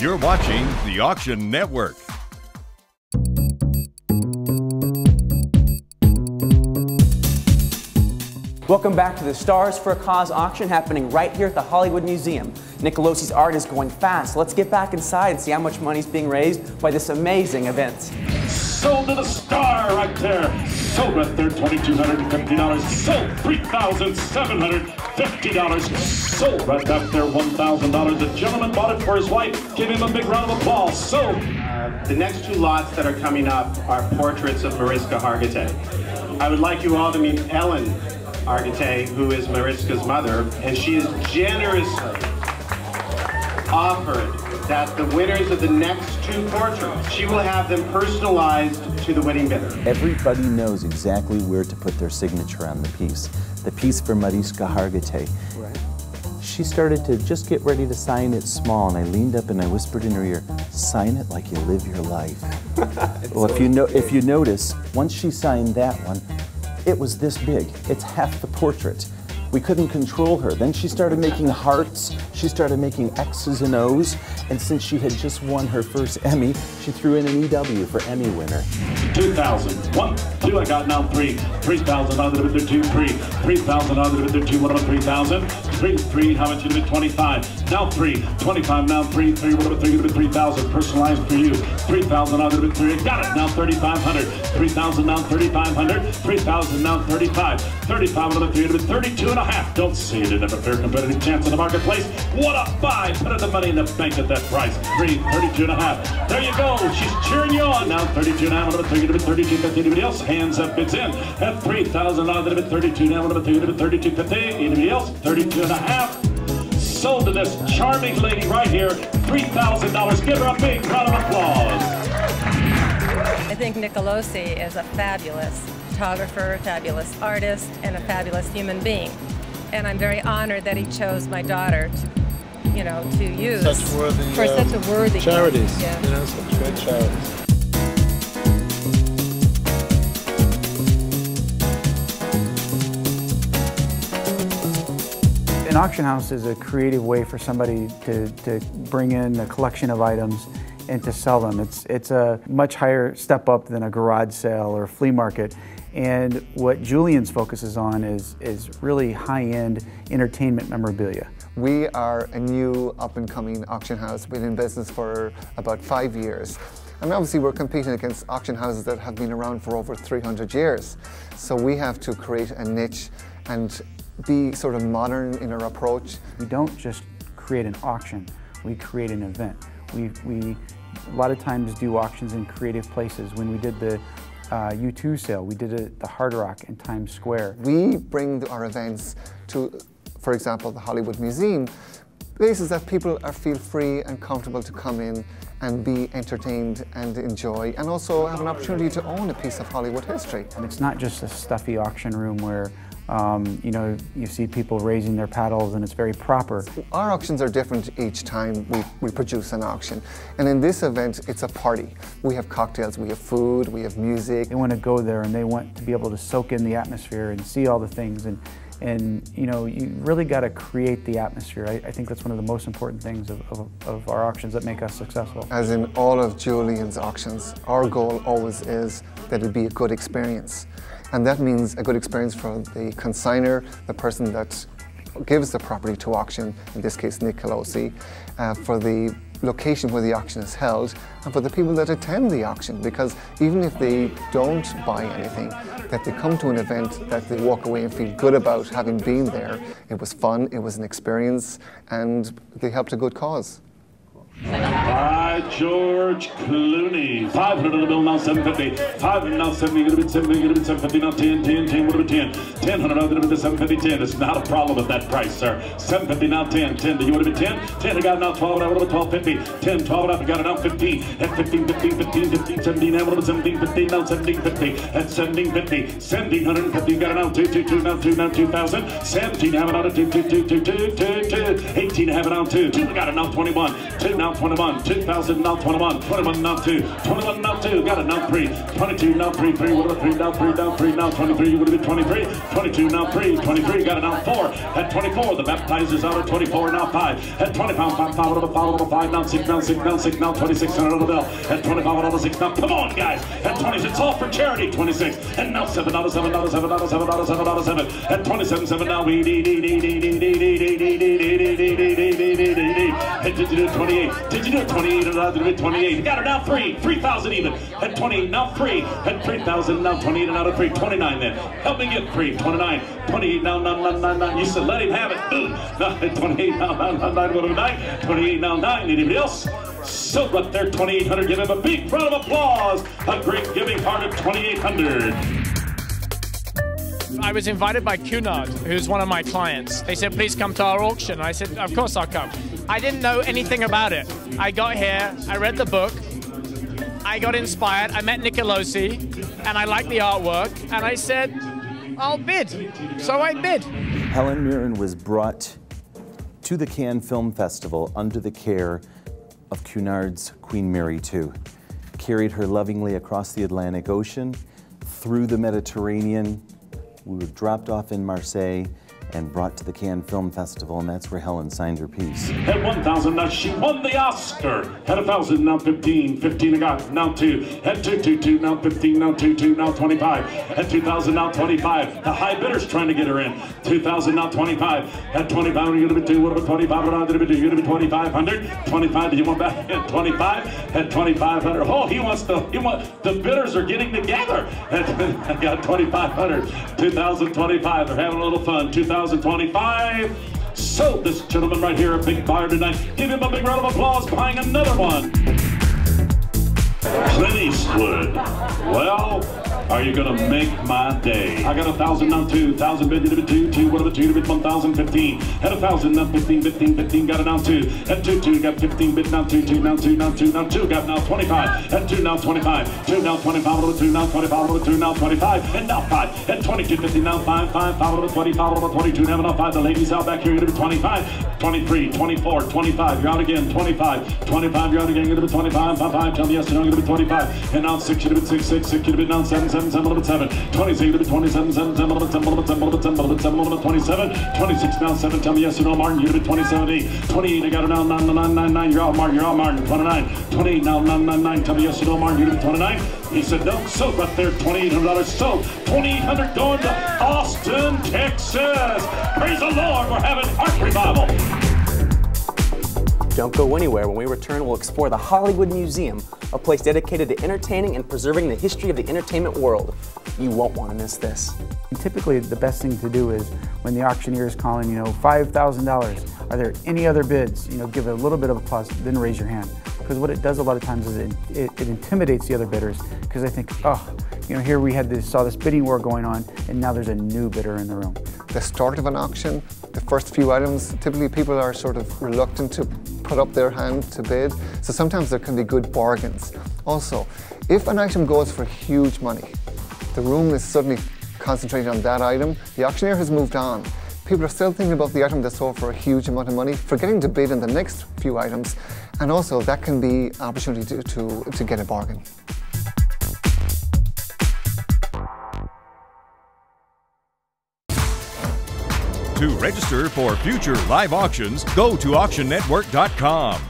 You're watching the Auction Network. Welcome back to the Stars for a Cause auction happening right here at the Hollywood Museum. Nicolosi's art is going fast. Let's get back inside and see how much money is being raised by this amazing event. Sold to the star right there. Sold right there, $2,250. Sold $3,750. Sold right up there, $1,000. The gentleman bought it for his wife. Give him a big round of applause. Sold. Uh, the next two lots that are coming up are portraits of Mariska Hargitay. I would like you all to meet Ellen Hargitay, who is Mariska's mother, and she has generously offered that the winners of the next two portraits, she will have them personalized to the winning bidder. Everybody knows exactly where to put their signature on the piece. The piece for Mariska Hargitay. Right. She started to just get ready to sign it small, and I leaned up and I whispered in her ear, "Sign it like you live your life." well, if you know, if you notice, once she signed that one, it was this big. It's half the portrait. We couldn't control her. Then she started making hearts. She started making X's and O's. And since she had just won her first Emmy, she threw in an EW for Emmy winner. 2,000. One, two, I got now three. 3,000 out of the two, three. 3,000 out of the two, about 3,000? Three, three, how much did it 25. Now three. 25, now three, three, about three, 3,000. Personalized for you. 3,000 out of three. Got it. Now 3,500. 3,000 now 3,500. 3,000 now 35. 35 out of three, 32 and a half. Don't see it in a fair competitive chance in the marketplace. What a buy. Put the money in the bank at that price. Three, 32 and a half. There you go. She's cheering you on. Now 32 and a half. Out of the three, 32, 50. Anybody else? Hands up. Bids in. At 3,000 out of the 32 now. Out of the three, 32, 50. Anybody else? 32 and a half sold to this charming lady right here, $3,000. Give her a big round of applause. I think Nicolosi is a fabulous photographer, fabulous artist, and a fabulous human being. And I'm very honored that he chose my daughter to, you know, to use such worthy, for uh, such a worthy charities. Yeah. You know, such great charities. An auction house is a creative way for somebody to, to bring in a collection of items and to sell them. It's, it's a much higher step up than a garage sale or a flea market. And what Julien's focuses on is, is really high-end entertainment memorabilia. We are a new up-and-coming auction house. We've been in business for about five years. And obviously we're competing against auction houses that have been around for over 300 years. So we have to create a niche and be sort of modern in our approach. We don't just create an auction, we create an event. We, we a lot of times do auctions in creative places. When we did the uh, U2 sale, we did it at the Hard Rock in Times Square. We bring our events to, for example, the Hollywood Museum, places that people are, feel free and comfortable to come in and be entertained and enjoy and also have an opportunity to own a piece of Hollywood history. And it's not just a stuffy auction room where um, you know, you see people raising their paddles and it's very proper. Our auctions are different each time we, we produce an auction. And in this event, it's a party. We have cocktails, we have food, we have music. They want to go there and they want to be able to soak in the atmosphere and see all the things. And, and you know, you really got to create the atmosphere. I, I, think that's one of the most important things of, of, of our auctions that make us successful. As in all of Julien's auctions, our goal always is that it be a good experience. And that means a good experience for the consigner, the person that gives the property to auction, in this case Nicolosi, uh, for the location where the auction is held, and for the people that attend the auction, because even if they don't buy anything, that they come to an event that they walk away and feel good about having been there. It was fun, it was an experience, and they helped a good cause. By George Clooney. 500 on the bill now, 750. 500 now, 70. Gonna be 70, gonna be 750 now, 10, 10, 10, would have been 10. 10, 100 now, gonna be the 750, 10. It's not a problem at that price, sir. 750 now, 10, 10. Do you want to be 10? 10, I got it now, 12, I would have 12, 50. 10, 12, I got it now, 15. At 15, 15, 15, 15, 17, I would have 17, 15, now 17, 50. At 17, 50. 1750, got it now, 2, 2, 2, now 2, now 2000. 17, have it on 2, 2, 2, 2, 2, 2, 2. 18, have it on 2. 2, got it now, 21. 2, now now 21, 2000 now 21, 21 now 2, 21 now 2, got it now 3, 22 now 3, 3, what about 3 now 3, now 3, now 23, would have been 23, 22 now 3, 23, got it now 4, at 24, the baptizer's out at 24, now 5, at 25, 5, 5, what about 5, what about 5, now 6, now 6, now 6, now 26, and another bell, at 25, what about 6, now come on guys, at 20, it's all for charity, 26, and now 7, now 7, now 7, now 7, now 7, now 7, at 27, 7, now we, dee, dee, dee, dee, dee, dee, dee, did you do 28, did you do 28, and did it 28, got her now 3, 3,000 even, at 28, now 3, at 3,000, now 28, and out of 3, 29 then, help me get 3, 29, 28, now, now, now, now, now, you said let him have it, boom, 28, now, now, now, 9, 9, 28, now 9, anybody else? So right there, 2,800. Give him a big round of applause. A great giving heart of 2,800. I was invited by Cunard, who's one of my clients. They said, please come to our auction. I said, of course I'll come. I didn't know anything about it. I got here, I read the book, I got inspired, I met Nicolosi, and I liked the artwork, and I said, I'll bid. So I bid. Helen Mirren was brought to the Cannes Film Festival under the care of Cunard's Queen Mary II. Carried her lovingly across the Atlantic Ocean, through the Mediterranean. We were dropped off in Marseille and brought to the Cannes Film Festival, and that's where Helen signed her piece. At 1,000, now she won the Oscar. At 1,000, now 15, 15 I got, now 2. At 2, 2, 2, now 15, now 2, 2, now 25. At 2,000, now 25. The high bidder's trying to get her in. 2,000, now 25. At 25, you're going to be 2, what about 25? What are going to be 2? You're going to be 2,500. 25, do you want back at 25? At 2,500. Oh, he wants the, he want, the bidders are getting together. At, I got 2,500. 2,025, they're having a little fun. 2,000. 2025. So this gentleman right here, a big buyer tonight. Give him a big round of applause buying another one. Clint Eastwood. Well, are you gonna make my day? I got a thousand now two, thousand bid to two, two, of a two to bid one thousand fifteen. Had a thousand now fifteen, fifteen, fifteen, got it now two. At two, two, got fifteen bid now two, two, now two, now two, now two, got now twenty-five. At two now twenty-five, two now twenty-five, over two now twenty-five, over two now twenty-five, and now five. At twenty-two, fifty now five, five, five, over twenty-five, over twenty-two, now enough five. The ladies out back here, you're gonna be twenty-five, twenty-three, twenty-four, twenty-five. You're out again, twenty-five, twenty-five. You're out again, you're gonna be twenty-five, five, five. Tell me yes you're gonna be twenty-five. And now six, you're gonna be six, six, six. You're gonna be now seven, seven, seven, seven, seven. 26, you're gonna be 27, 7, 7, 11, 10, 11, 10, 11, 10, 11, 10, 11, 27, 26 now, 7, tell me yes or no, Martin, you're gonna 27, 8, 28, I got it now, 9, 9, 9, 9, you're out, Martin, you're out, Martin, 29, 28 now, 9, 9, 9, tell me yes or no, Martin, you're gonna 29, he said no, so right there, $2,800, so 2,800 going to Austin, Texas, praise the Lord, we're having art revival. Don't go anywhere. When we return, we'll explore the Hollywood Museum, a place dedicated to entertaining and preserving the history of the entertainment world. You won't want to miss this. Typically, the best thing to do is when the auctioneer is calling, you know, $5,000, are there any other bids? You know, give it a little bit of applause, then raise your hand. Because what it does a lot of times is it, it, it intimidates the other bidders because they think, oh, you know, here we had this, saw this bidding war going on, and now there's a new bidder in the room. The start of an auction, the first few items, typically people are sort of reluctant to put up their hand to bid, so sometimes there can be good bargains. Also, if an item goes for huge money, the room is suddenly concentrated on that item, the auctioneer has moved on. People are still thinking about the item they sold for a huge amount of money, forgetting to bid on the next few items, and also that can be opportunity to, to, to get a bargain. To register for future live auctions, go to auctionnetwork.com.